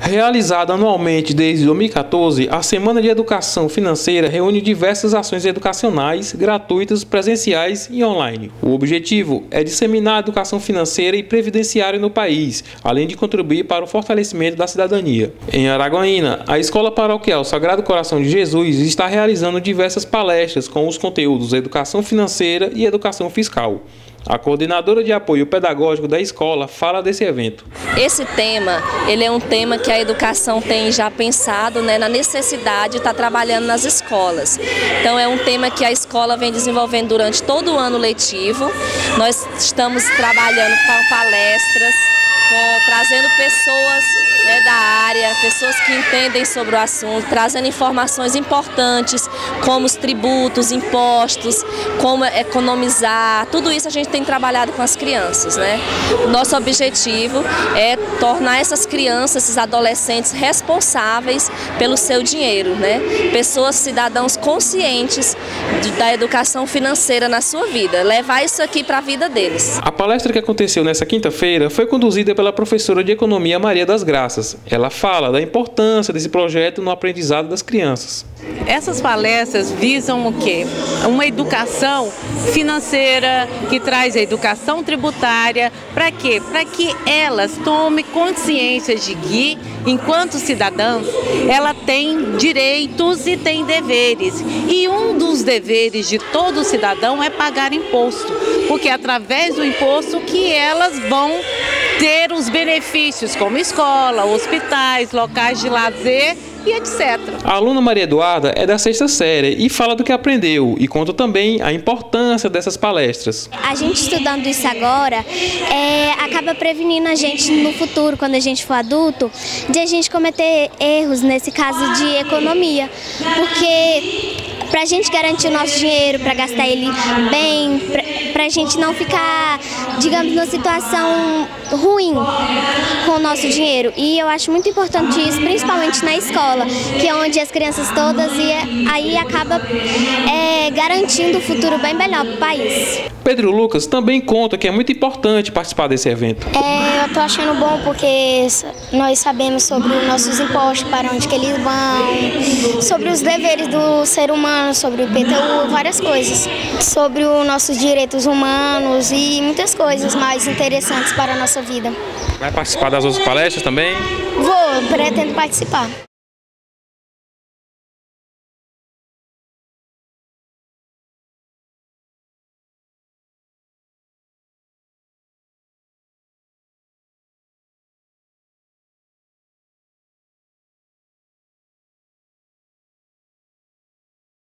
Realizada anualmente desde 2014, a Semana de Educação Financeira reúne diversas ações educacionais, gratuitas, presenciais e online. O objetivo é disseminar a educação financeira e previdenciária no país, além de contribuir para o fortalecimento da cidadania. Em Araguaína, a Escola Paroquial Sagrado Coração de Jesus está realizando diversas palestras com os conteúdos Educação Financeira e Educação Fiscal. A coordenadora de apoio pedagógico da escola fala desse evento. Esse tema, ele é um tema que a educação tem já pensado né, na necessidade de estar trabalhando nas escolas. Então é um tema que a escola vem desenvolvendo durante todo o ano letivo. Nós estamos trabalhando com palestras, com, trazendo pessoas né, da área, pessoas que entendem sobre o assunto, trazendo informações importantes, como os tributos, impostos, como economizar, tudo isso a gente tem trabalhado com as crianças. Né? Nosso objetivo é tornar essas crianças, esses adolescentes responsáveis pelo seu dinheiro, né? pessoas, cidadãos conscientes da educação financeira na sua vida, levar isso aqui para a vida deles. A palestra que aconteceu nessa quinta-feira foi conduzida pela professora de Economia Maria das Graças crianças. Ela fala da importância desse projeto no aprendizado das crianças. Essas palestras visam o quê? Uma educação financeira que traz a educação tributária. Para quê? Para que elas tomem consciência de que, enquanto cidadãs, ela tem direitos e tem deveres. E um dos deveres de todo cidadão é pagar imposto, porque é através do imposto que elas vão ter os benefícios como escola, hospitais, locais de lazer e etc. A aluna Maria Eduarda é da sexta série e fala do que aprendeu e conta também a importância dessas palestras. A gente estudando isso agora é, acaba prevenindo a gente no futuro, quando a gente for adulto, de a gente cometer erros nesse caso de economia, porque para a gente garantir o nosso dinheiro, para gastar ele bem, para a gente não ficar, digamos, numa situação ruim com o nosso dinheiro. E eu acho muito importante isso, principalmente na escola, que é onde as crianças todas e aí acaba é, garantindo um futuro bem melhor para o país. Pedro Lucas também conta que é muito importante participar desse evento. É, eu estou achando bom porque nós sabemos sobre os nossos impostos, para onde que eles vão, sobre os deveres do ser humano, sobre o IPTU, várias coisas, sobre os nossos direitos humanos e muitas coisas mais interessantes para a nossa vida. Vai participar das outras palestras também? Vou, pretendo participar.